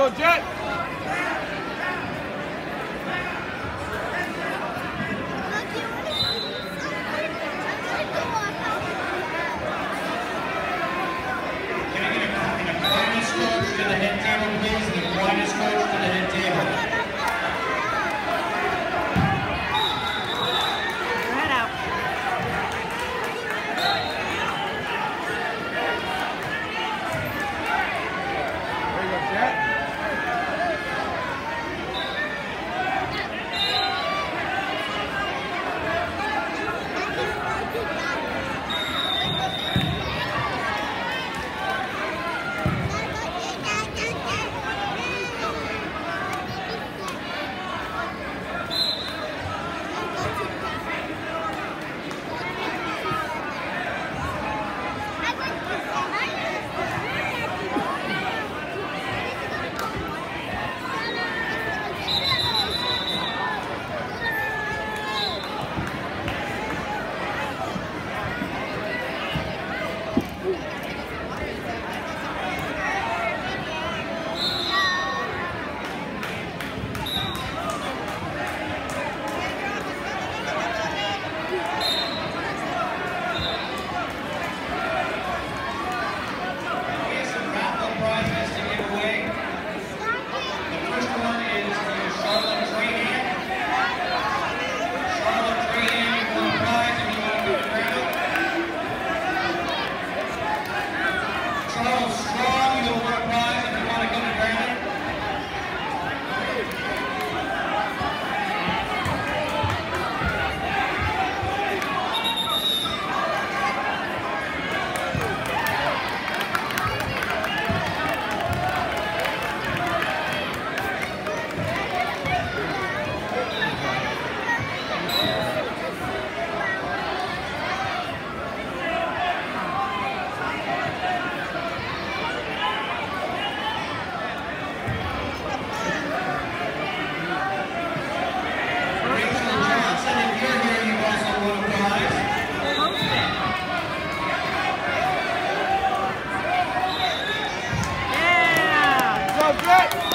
Go Jet! Can I get a copy of the head tackle, please? The widest Good.